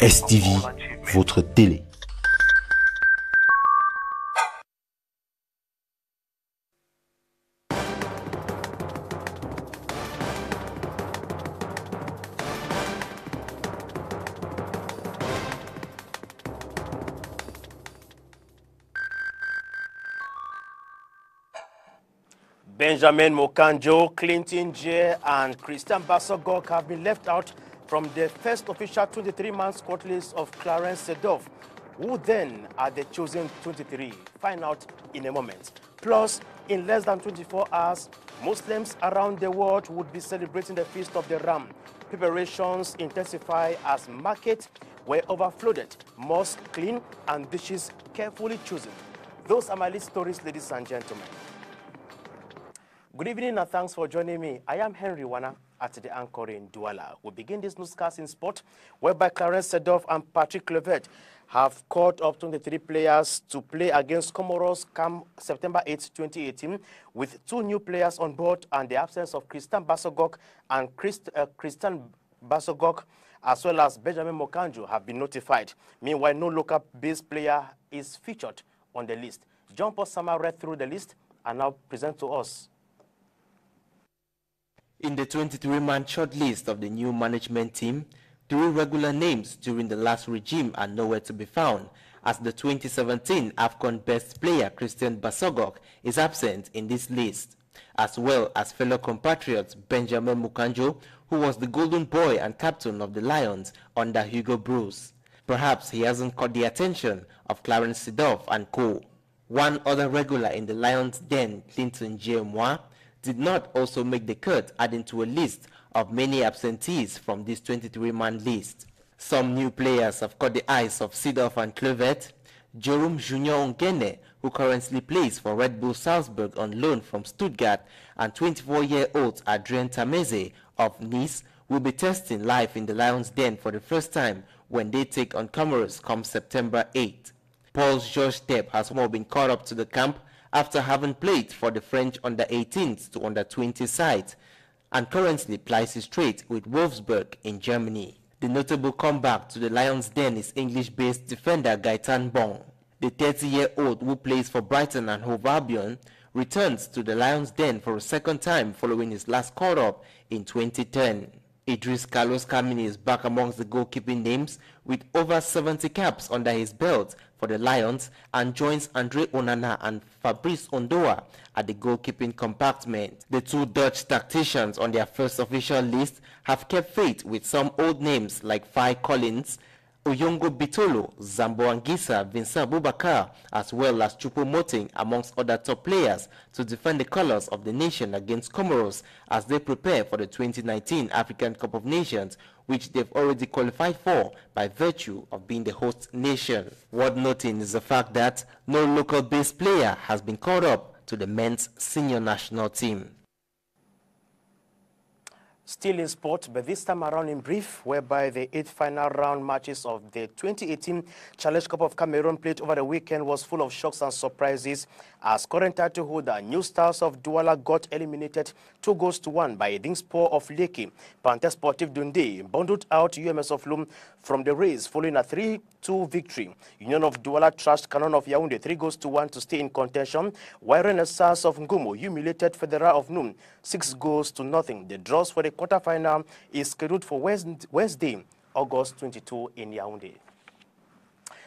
STV, votre télé. Benjamin Moukandjo, Clinton J, and Christian Bassogog have been left out from the first official 23-man squad list of Clarence Seedorf. Who then are the chosen 23? Find out in a moment. Plus, in less than 24 hours, Muslims around the world would be celebrating the Feast of the Ram. Preparations intensify as markets were overflooded, mosques clean, and dishes carefully chosen. Those are my list stories, ladies and gentlemen. Good evening and thanks for joining me. I am Henry Wana at the anchor in Douala. We begin this newscast in sport, whereby Clarence Seedorf and Patrick Levet have called up 23 players to play against Comoros come September 8, 2018, with two new players on board and the absence of Christian Bassogog and Christ, uh, Christian Bassogog, as well as Benjamin Moukandjo, have been notified. Meanwhile, no local base player is featured on the list. John Paul read through the list and now present to us in the 23-man shortlist of the new management team, three regular names during the last regime are nowhere to be found, as the 2017 AFCON best player Christian Bassogog is absent in this list, as well as fellow compatriots Benjamin Moukandjo, who was the golden boy and captain of the Lions under Hugo Broos. Perhaps he hasn't caught the attention of Clarence Seedorf and co. One other regular in the Lions' den, Clinton J. Moi, did not also make the cut, adding to a list of many absentees from this 23-man list. Some new players have caught the eyes of Seedorf and Kluivert. Jerome Junior Ongene, who currently plays for Red Bull Salzburg on loan from Stuttgart, and 24-year-old Adrien Tameze of Nice will be testing live in the Lions' Den for the first time when they take on Comoros come September 8. Paul's George Ntep has more been caught up to the camp after having played for the French under-18s to under-20 side and currently plies his trade with Wolfsburg in Germany. The notable comeback to the Lions' den is English-based defender Gaetan Bong. The 30-year-old who plays for Brighton and Hove Albion returns to the Lions' den for a second time following his last call-up in 2010. Idriss Carlos Kameni is back amongst the goalkeeping names with over 70 caps under his belt for the Lions and joins Andre Onana and Fabrice Ondoa at the goalkeeping compartment. The two Dutch tacticians on their first official list have kept faith with some old names like Fai Collins, Oyongo Bitolo, Zambo Anguissa, Vincent Boubacar, as well as Choupo Moting, amongst other top players, to defend the colors of the nation against Comoros as they prepare for the 2019 African Cup of Nations, which they've already qualified for by virtue of being the host nation. Worth noting is the fact that no local-based player has been called up to the men's senior national team. Still in sport, but this time around in brief, whereby the eighth final round matches of the 2018 Challenge Cup of Cameroon played over the weekend was full of shocks and surprises as current title holder New Stars of Douala got eliminated two goals to one by Dinspor of Lekki. Panther Sportive Dundee bundled out UMS of Lum from the race following a 3-2 victory. Union of Douala trashed Canon of Yaoundé three goals to one to stay in contention, while Renaissance of Ngumo humiliated Federal of Num six goals to nothing. The draws for the quarterfinal is scheduled for Wednesday, August 22 in Yaoundé.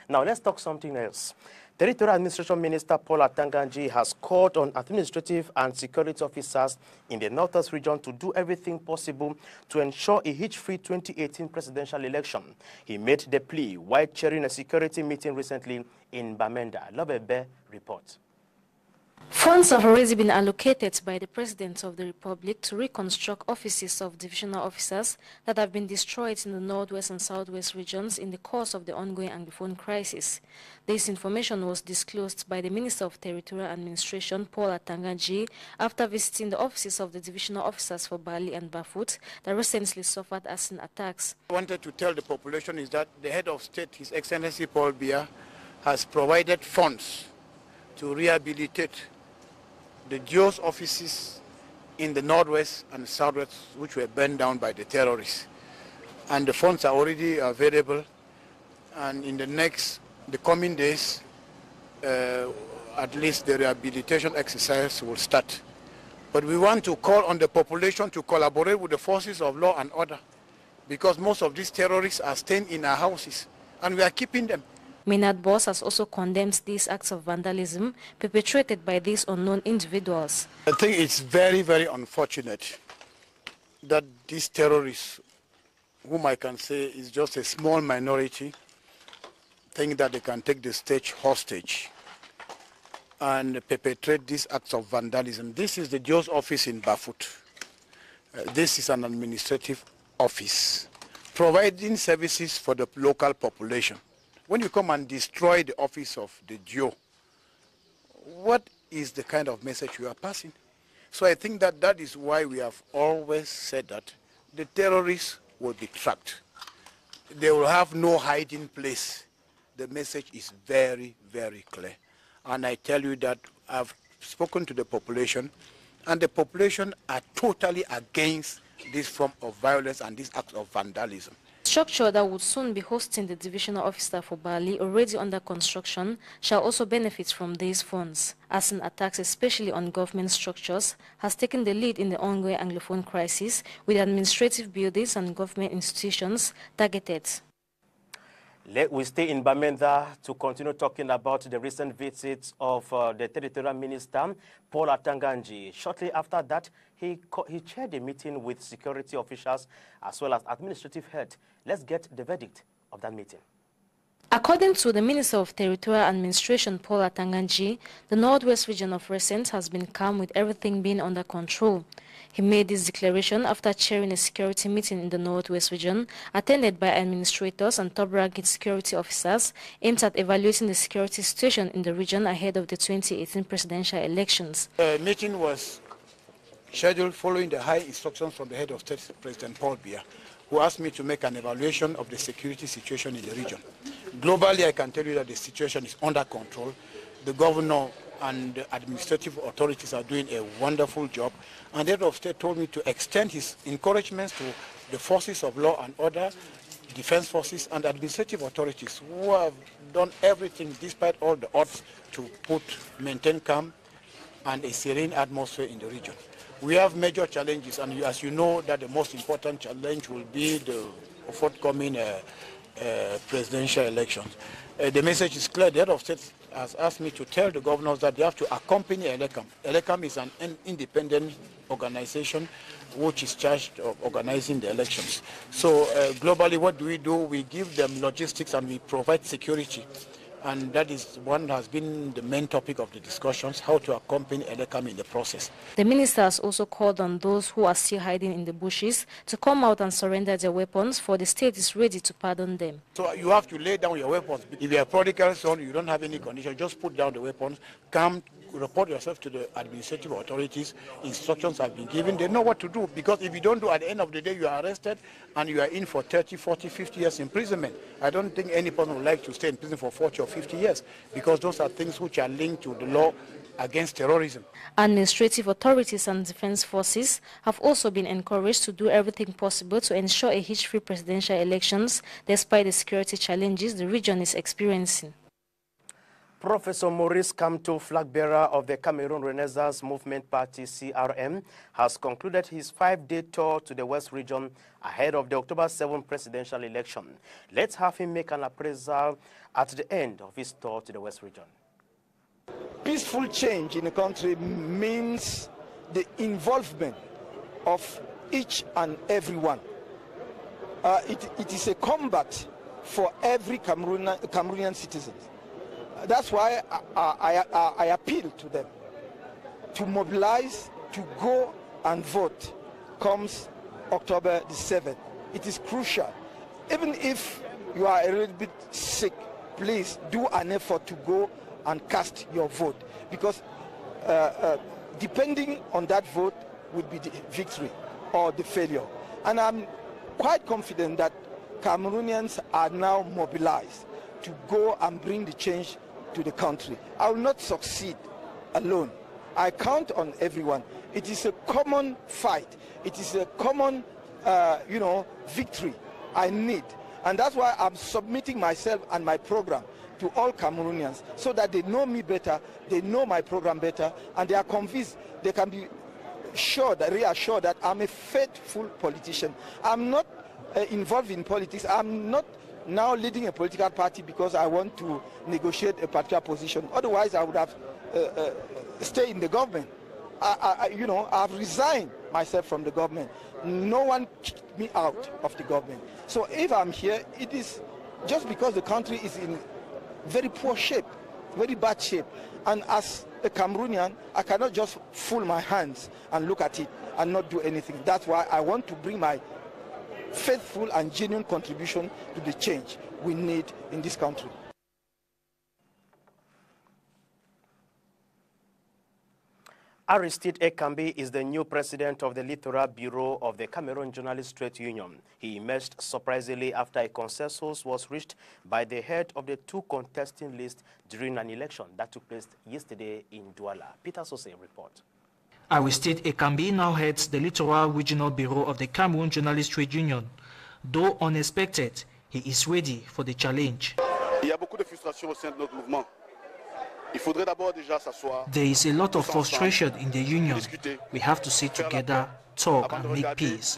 Now let's talk something else. Territorial Administration Minister Paul Atanga Nji has called on administrative and security officers in the Northwest region to do everything possible to ensure a hitch-free 2018 presidential election. He made the plea while chairing a security meeting recently in Bamenda. Lobebe reports. Funds have already been allocated by the President of the Republic to reconstruct offices of divisional officers that have been destroyed in the northwest and southwest regions in the course of the ongoing Anglophone crisis. This information was disclosed by the Minister of Territorial Administration, Paul Atanga Nji, after visiting the offices of the divisional officers for Bali and Bafut that recently suffered arson attacks. I wanted to tell the population is that the head of state, His Excellency Paul Biya, has provided funds to rehabilitate the GEOS offices in the northwest and southwest which were burned down by the terrorists. and the funds are already available. And in the next, the coming days, uh, at least the rehabilitation exercise will start. But we want to call on the population to collaborate with the forces of law and order because most of these terrorists are staying in our houses and we are keeping them. MINAT Boss has also condemned these acts of vandalism perpetrated by these unknown individuals. I think it's very, very unfortunate that these terrorists, whom I can say is just a small minority, think that they can take the state hostage and perpetrate these acts of vandalism. This is the Joe's office in Bafut. Uh, this is an administrative office providing services for the local population. When you come and destroy the office of the Joe, what is the kind of message you are passing? So I think that that is why we have always said that the terrorists will be tracked. They will have no hiding place. The message is very, very clear. And I tell you that I've spoken to the population, and the population are totally against this form of violence and this act of vandalism. Structure that would soon be hosting the divisional officer for Bali, already under construction, shall also benefit from these funds. Arson attacks, especially on government structures, has taken the lead in the ongoing Anglophone crisis, with administrative buildings and government institutions targeted. Let we stay in Bamenda to continue talking about the recent visit of uh, the territorial minister, Paul Atanga-Nji. Shortly after that, he, he chaired a meeting with security officials as well as administrative head. Let's get the verdict of that meeting. According to the Minister of Territorial Administration, Paul Atanga-Nji, the Northwest region of recent has been calm with everything being under control. He made this declaration after chairing a security meeting in the Northwest region, attended by administrators and top-ranking security officers, aimed at evaluating the security situation in the region ahead of the 2018 presidential elections. The meeting was scheduled following the high instructions from the head of state, President Paul Biya, who asked me to make an evaluation of the security situation in the region. Globally, I can tell you that the situation is under control. The governor and the administrative authorities are doing a wonderful job. And the head of state told me to extend his encouragements to the forces of law and order, defense forces and administrative authorities who have done everything despite all the odds to put, maintain calm and a serene atmosphere in the region. We have major challenges and as you know that the most important challenge will be the forthcoming uh, uh, presidential elections. Uh, the message is clear. The head of state has asked me to tell the governors that they have to accompany ELECAM. ELECAM is an independent organization which is charged of organizing the elections. So uh, globally, what do we do? We give them logistics and we provide security and that is one that has been the main topic of the discussions, how to accompany ELECAM in the process. The minister has also called on those who are still hiding in the bushes to come out and surrender their weapons, for the state is ready to pardon them. So you have to lay down your weapons. If you're a prodigal son, you don't have any condition, just put down the weapons, come report yourself to the administrative authorities. Instructions have been given. They know what to do because if you don't do, at the end of the day, you are arrested and you are in for 30, 40, 50 years imprisonment. I don't think any person would like to stay in prison for 40 or 50 years because those are things which are linked to the law against terrorism. Administrative authorities and defense forces have also been encouraged to do everything possible to ensure a hitch-free presidential elections despite the security challenges the region is experiencing. Professor Maurice Kamto, flag bearer of the Cameroon Renaissance Movement Party, CRM, has concluded his five-day tour to the West region ahead of the October 7 presidential election. Let's have him make an appraisal at the end of his tour to the West region. Peaceful change in the country means the involvement of each and every one. Uh, it, it is a combat for every Cameroonian, Cameroonian citizen that's why I, I, I, I appeal to them to mobilize, to go and vote comes October the 7th. It is crucial. Even if you are a little bit sick, please do an effort to go and cast your vote because uh, uh, depending on that vote would be the victory or the failure. And I'm quite confident that Cameroonians are now mobilized to go and bring the change to the country. I will not succeed alone. I count on everyone. It is a common fight. It is a common, uh, you know, victory I need. And that's why I'm submitting myself and my program to all Cameroonians so that they know me better, they know my program better, and they are convinced they can be sure, that, reassured that I'm a faithful politician. I'm not uh, involved in politics. I'm not now leading a political party because I want to negotiate a particular position. Otherwise, I would have uh, uh, stayed in the government. I, I, you know, I've resigned myself from the government. No one kicked me out of the government. So if I'm here, it is just because the country is in very poor shape, very bad shape. And as a Cameroonian, I cannot just fool my hands and look at it and not do anything. That's why I want to bring my faithful and genuine contribution to the change we need in this country. Aristide Ekambi is the new president of the Littoral Bureau of the Cameroon Journalists Trade Union. He emerged surprisingly after a consensus was reached by the head of the two contesting lists during an election that took place yesterday in Douala. Peter Sose report. Aristide Ekambi now heads the Littoral Regional Bureau of the Cameroon Journalists Trade Union. Though unexpected, he is ready for the challenge. Il y a beaucoup de frustration au sein de notre mouvement. There is a lot of frustration in the union. We have to sit together, talk and make peace.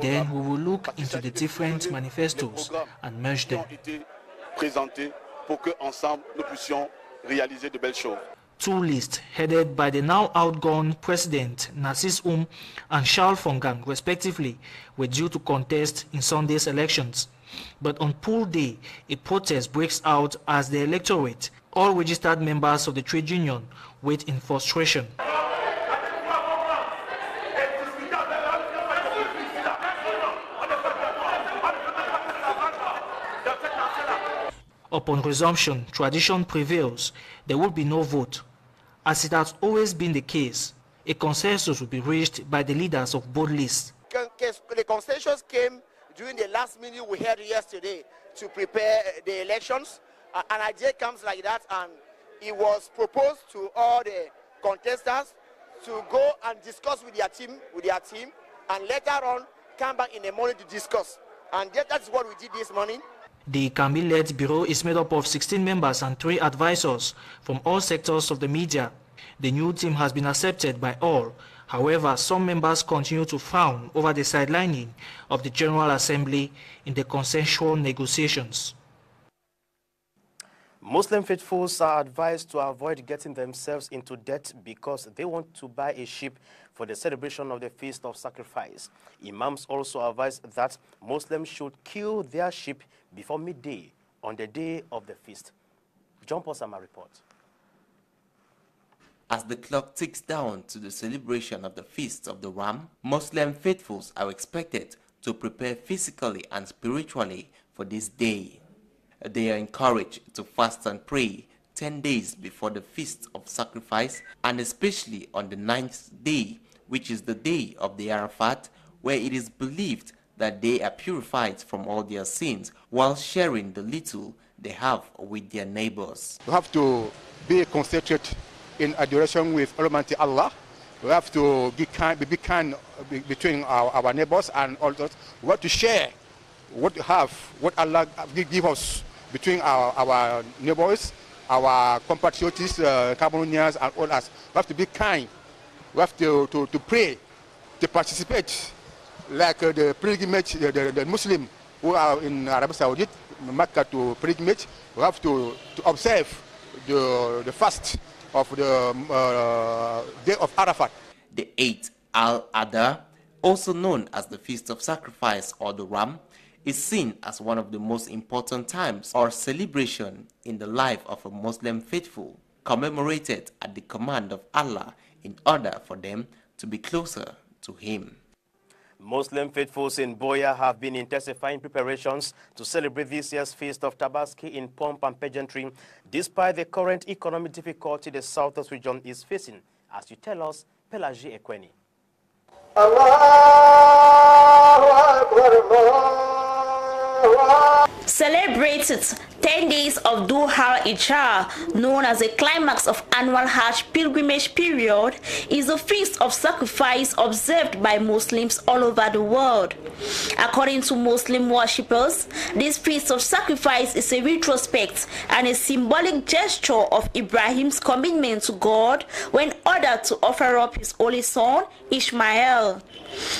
Then we will look into the different manifestos and merge them. Two lists headed by the now outgone President Narcisse Um and Charles Fongang respectively were due to contest in Sunday's elections. But on poll day, a protest breaks out as the electorate all registered members of the trade union wait in frustration. Upon resumption, tradition prevails. There will be no vote. As it has always been the case, a consensus will be reached by the leaders of both lists. The consensus came during the last meeting we had yesterday to prepare the elections uh, an idea comes like that and it was proposed to all the contestants to go and discuss with their team, with their team, and later on come back in the morning to discuss. And that's what we did this morning. The Ekambi-led bureau is made up of 16 members and three advisors from all sectors of the media. The new team has been accepted by all. However, some members continue to frown over the sidelining of the General Assembly in the consensual negotiations. Muslim faithfuls are advised to avoid getting themselves into debt because they want to buy a sheep for the celebration of the Feast of Sacrifice. Imams also advise that Muslims should kill their sheep before midday on the day of the feast. John Posama report. As the clock ticks down to the celebration of the Feast of the Ram, Muslim faithfuls are expected to prepare physically and spiritually for this day. They are encouraged to fast and pray 10 days before the feast of sacrifice and especially on the ninth day, which is the day of the Arafat, where it is believed that they are purified from all their sins while sharing the little they have with their neighbors. We have to be concentrated in adoration with Almighty Allah. We have to be kind, be kind between our, our neighbors and that. We have to share what we have, what Allah give us between our, our neighbors, our compatriots, uh, Cameroonians, and all us. We have to be kind. We have to, to, to pray, to participate, like uh, the pilgrimage, the, the, the Muslim who are in Arabia Saudi, Mecca to pilgrimage. We have to, to observe the, the fast of the uh, day of Arafat. The Eid al-Adha, also known as the Feast of Sacrifice or the Ram, is seen as one of the most important times or celebration in the life of a Muslim faithful, commemorated at the command of Allah in order for them to be closer to Him. Muslim faithfuls in Buea have been intensifying preparations to celebrate this year's Feast of Tabaski in pomp and pageantry, despite the current economic difficulty the Southwest region is facing, as you tell us, Pelagie Ekweni. Celebrated 10 days of Dhul Hijjah, known as the climax of annual Hajj pilgrimage period, is a feast of sacrifice observed by Muslims all over the world. According to Muslim worshippers, this feast of sacrifice is a retrospect and a symbolic gesture of Ibrahim's commitment to God when ordered to offer up his only son, Ishmael.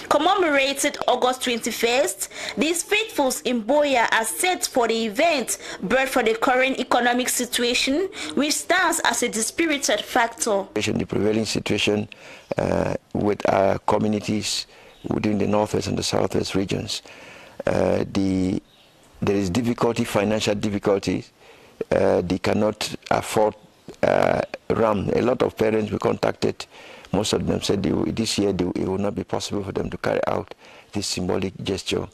Commemorated August 21st, these faithfuls in Buea are set for the event brought for the current economic situation, which stands as a dispirited factor. The prevailing situation uh, with our communities within the northwest and the southwest regions. Uh, the, there is difficulty, financial difficulties. Uh, they cannot afford uh, RAM. A lot of parents we contacted, most of them said they, this year they, it will not be possible for them to carry out this symbolic gesture.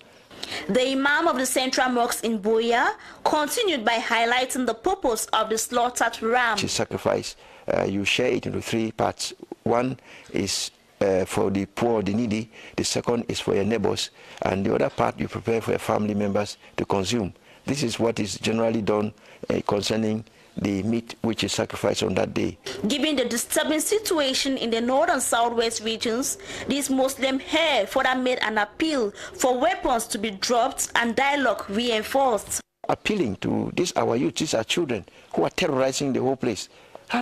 The Imam of the Central Mosque in Buea continued by highlighting the purpose of the slaughtered ram. Sacrifice, uh, you share it into three parts. One is uh, for the poor, the needy. The second is for your neighbors. And the other part you prepare for your family members to consume. This is what is generally done uh, concerning the meat which is sacrificed on that day. Given the disturbing situation in the north and southwest regions, these Muslim here further made an appeal for weapons to be dropped and dialogue reinforced. Appealing to these our youth, these are children who are terrorizing the whole place.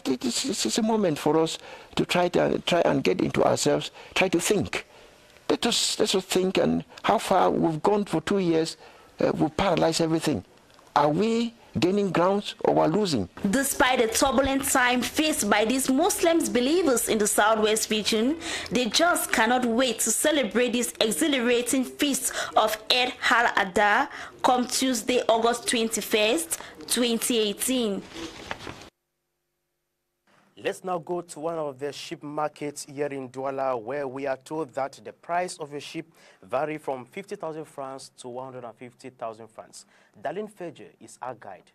This is a moment for us to try to try and get into ourselves, try to think. Let us let us think and how far we've gone for two years, uh, we've paralyzed everything. Are we gaining grounds or we're losing. Despite the turbulent time faced by these Muslims believers in the southwest region, they just cannot wait to celebrate this exhilarating feast of Eid al-Adha come Tuesday, August 21st, 2018. Let's now go to one of the sheep markets here in Douala where we are told that the price of a sheep vary from 50,000 francs to 150,000 francs. Darlene Feje is our guide.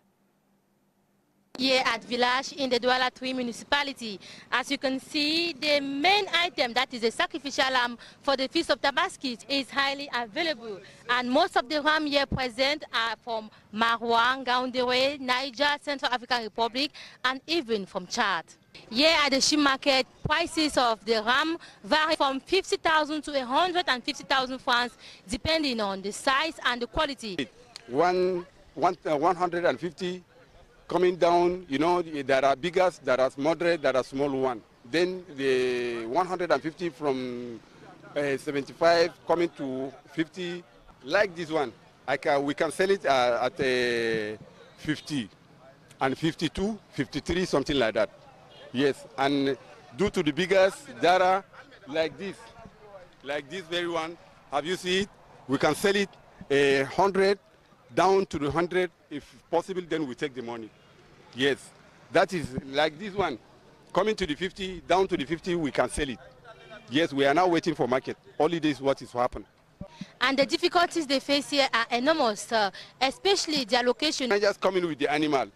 Here at Village in the Douala 3 municipality, as you can see, the main item that is a sacrificial lamb for the Feast of Tabaskit is highly available. And most of the ram here present are from Maroua, Ngaoundéré, Niger, Central African Republic, and even from Chad. Here at the sheep market, prices of the ram vary from 50,000 to 150,000 francs, depending on the size and the quality. One, one, uh, 150 coming down, you know, there are bigger, there are moderate, there are small one. Then the 150 from uh, 75 coming to 50, like this one. I can, we can sell it uh, at uh, 50 and 52, 53, something like that. Yes, and due to the biggest data like this, like this very one, have you seen it? We can sell it a hundred down to the hundred. If possible, then we take the money. Yes, that is like this one. Coming to the 50, down to the 50, we can sell it. Yes, we are now waiting for market. Only this is what is happen. And the difficulties they face here are enormous, uh, especially their location. I just coming with the animal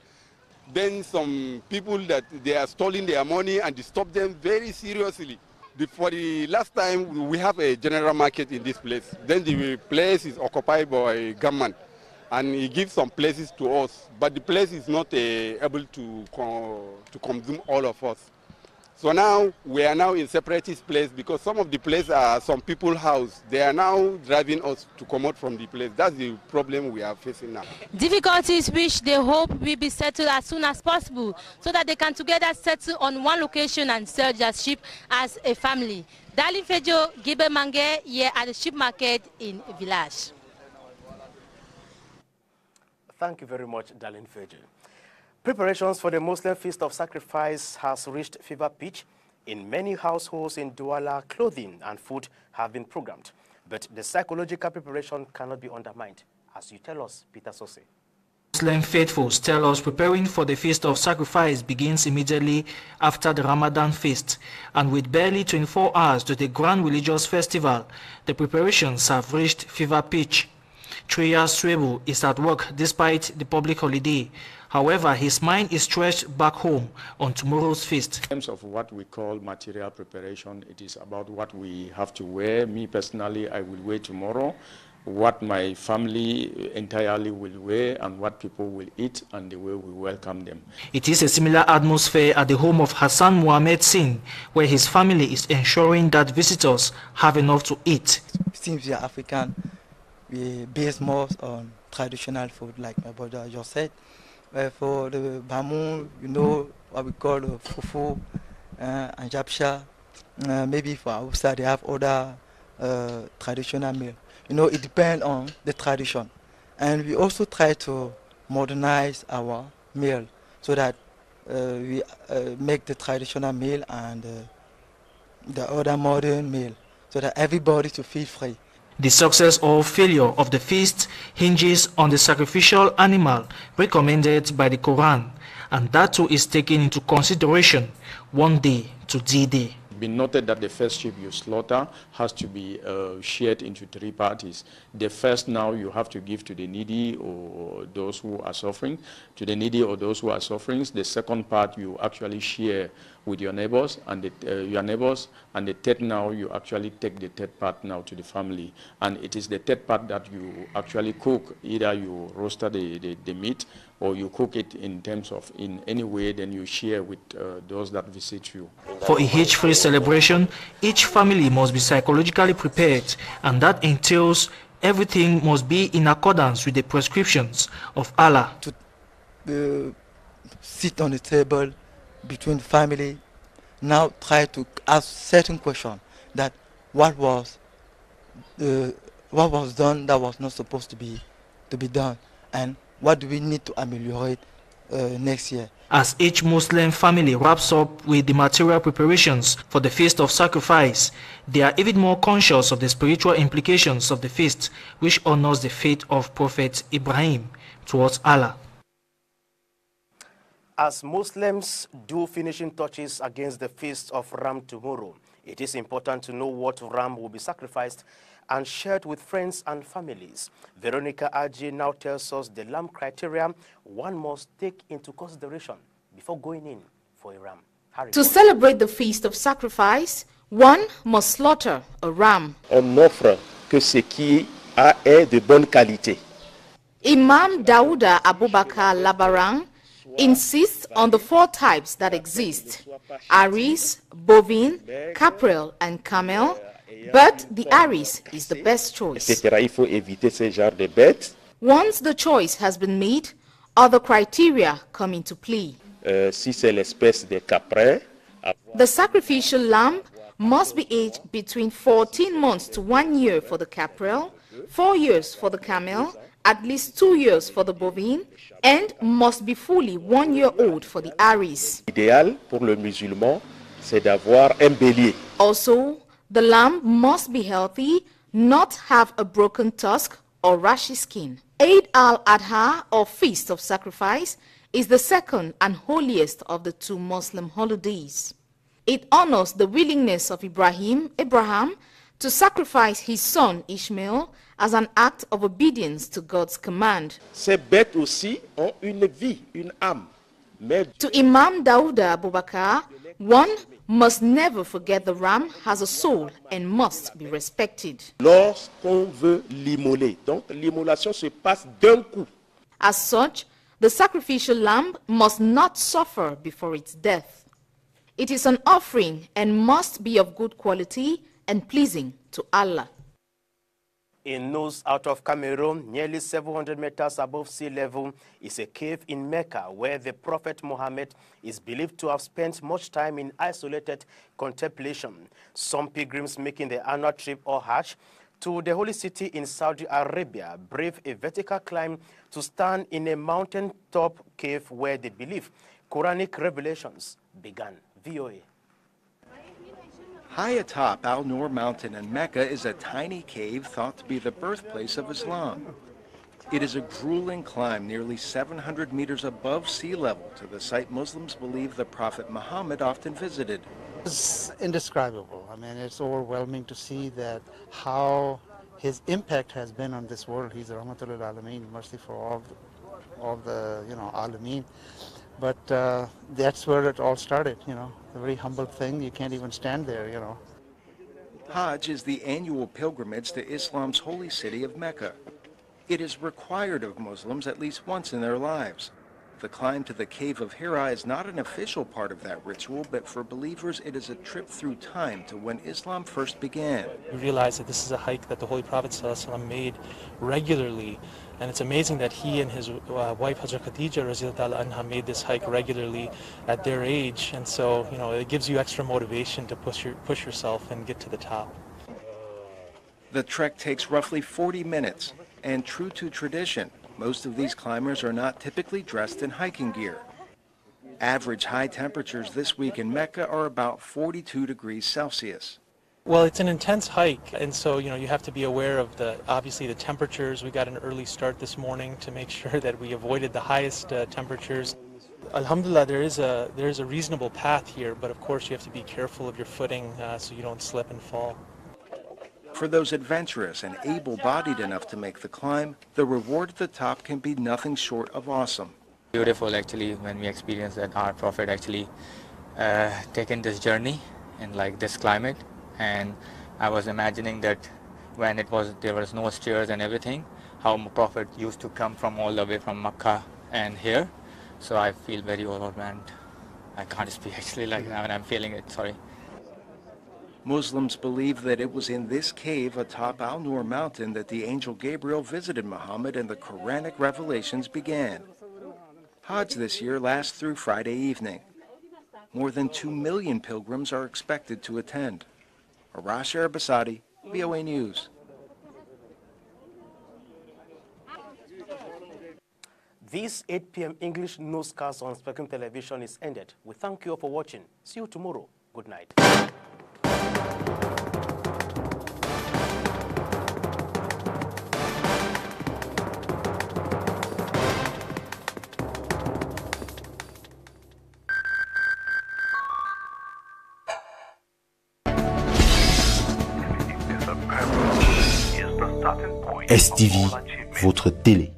then some people that they are stealing their money and disturb them very seriously. For the last time, we have a general market in this place. Then the place is occupied by a government, and he gives some places to us, but the place is not uh, able to, to consume all of us. So now we are now in separatist place because some of the place are some people's house. They are now driving us to come out from the place. That's the problem we are facing now. Difficulties which they hope will be settled as soon as possible so that they can together settle on one location and sell their sheep as a family. Darlene Fejo, Gibe Mange here at the sheep market in Village. Thank you very much, Darlene Fejo. Preparations for the Muslim Feast of Sacrifice has reached fever pitch. In many households in Douala, clothing and food have been programmed. But the psychological preparation cannot be undermined, as you tell us, Peter Sose. Muslim faithfuls tell us preparing for the Feast of Sacrifice begins immediately after the Ramadan feast, and with barely 24 hours to the grand religious festival, the preparations have reached fever pitch. Triya Swebo is at work despite the public holiday, However, his mind is stretched back home on tomorrow's feast. In terms of what we call material preparation, it is about what we have to wear. Me personally, I will wear tomorrow what my family entirely will wear and what people will eat and the way we welcome them. It is a similar atmosphere at the home of Hassan Mohamed Singh, where his family is ensuring that visitors have enough to eat. Since we are African, we base more on traditional food, like my brother just said. Uh, for the bamu, you know what we call uh, fufu uh, and japsha. Uh, maybe for outside they have other uh, traditional meal. You know, it depends on the tradition. And we also try to modernize our meal so that uh, we uh, make the traditional meal and uh, the other modern meal so that everybody to feel free. The success or failure of the feast hinges on the sacrificial animal recommended by the Quran, and that too is taken into consideration one day to D-Day been noted that the first sheep you slaughter has to be uh, shared into three parties. The first now you have to give to the needy or those who are suffering, to the needy or those who are suffering. The second part you actually share with your neighbors and the, uh, your neighbors, and the third now you actually take the third part now to the family, and it is the third part that you actually cook. Either you roast the, the, the meat or you cook it in terms of in any way, then you share with uh, those that visit you. For a hitch-free celebration, each family must be psychologically prepared, and that entails everything must be in accordance with the prescriptions of Allah. To uh, sit on the table between family, now try to ask certain question that what was uh, what was done that was not supposed to be to be done, and what do we need to ameliorate uh, next year. As each Muslim family wraps up with the material preparations for the Feast of Sacrifice, they are even more conscious of the spiritual implications of the feast, which honors the faith of Prophet Ibrahim towards Allah. As Muslims do finishing touches against the Feast of Ram tomorrow, it is important to know what ram will be sacrificed and shared with friends and families. Veronica Aji now tells us the lamb criteria one must take into consideration before going in for a ram. Harry to celebrate the feast of sacrifice, one must slaughter a ram. On n'offre que ce qui a est de bonne qualité. Imam Daouda Abubakar Labarang insists on the four types that exist, Aris, bovine, caprel, and camel, but the Aris is the best choice. Once the choice has been made, other criteria come into play. Uh, the sacrificial lamb must be aged between 14 months to one year for the caprel, four years for the camel, at least two years for the bovine, and must be fully one year old for the Aris. Idéal pour le musulman, c'est d'avoir un bélier. Also, the lamb must be healthy, not have a broken tusk or rashy skin. Eid al-Adha or Feast of Sacrifice is the second and holiest of the two Muslim holidays. It honors the willingness of Ibrahim, Abraham, to sacrifice his son Ishmael as an act of obedience to God's command. Ces bêtes aussi ont une vie, une âme. Mais... To Imam Daouda Abubakar, one must never forget the ram has a soul and must be respected. Lorsqu'on veut l'immoler, donc l'immolation se passe d'un coup. As such, the sacrificial lamb must not suffer before its death. It is an offering and must be of good quality and pleasing to Allah. In Nus out of Cameroon, nearly 700 meters above sea level, is a cave in Mecca where the Prophet Muhammad is believed to have spent much time in isolated contemplation. Some pilgrims making the annual trip or Hajj to the holy city in Saudi Arabia brave a vertical climb to stand in a mountain-top cave where they believe Quranic revelations began. VOA. High atop Al Noor Mountain in Mecca is a tiny cave thought to be the birthplace of Islam. It is a grueling climb nearly 700 meters above sea level to the site Muslims believe the Prophet Muhammad often visited. It's indescribable. I mean, it's overwhelming to see that how his impact has been on this world. He's Rahmatul Alameen, mercy for all, all the, you know, Alameen. But uh, that's where it all started, you know, a very humble thing. You can't even stand there, you know. Hajj is the annual pilgrimage to Islam's holy city of Mecca. It is required of Muslims at least once in their lives. The climb to the cave of Hira is not an official part of that ritual, but for believers it is a trip through time to when Islam first began. We realize that this is a hike that the Holy Prophet ﷺ made regularly, and it's amazing that he and his uh, wife Hazrat Khadija anha made this hike regularly at their age, and so you know it gives you extra motivation to push your, push yourself and get to the top. The trek takes roughly 40 minutes, and true to tradition, most of these climbers are not typically dressed in hiking gear. Average high temperatures this week in Mecca are about 42 degrees Celsius. Well, it's an intense hike, and so you know you have to be aware of the obviously the temperatures. We got an early start this morning to make sure that we avoided the highest uh, temperatures. Alhamdulillah, there is a there is a reasonable path here, but of course you have to be careful of your footing uh, so you don't slip and fall. For those adventurous and able-bodied enough to make the climb, the reward at the top can be nothing short of awesome. Beautiful actually when we experience that our Prophet actually uh, taken this journey in like this climate. And I was imagining that when it was there was no stairs and everything how Prophet used to come from all the way from Makkah and here. So I feel very overwhelmed. I can't speak actually like now and I'm feeling it sorry Muslims believe that it was in this cave atop Al Nur mountain that the angel Gabriel visited Muhammad and the Quranic revelations began. Hajj this year lasts through Friday evening. More than 2 million pilgrims are expected to attend. Arash Arabasadi, VOA News. This 8 p.m. English newscast on Spectrum Television is ended. We thank you all for watching. See you tomorrow. Good night. STV, votre télé.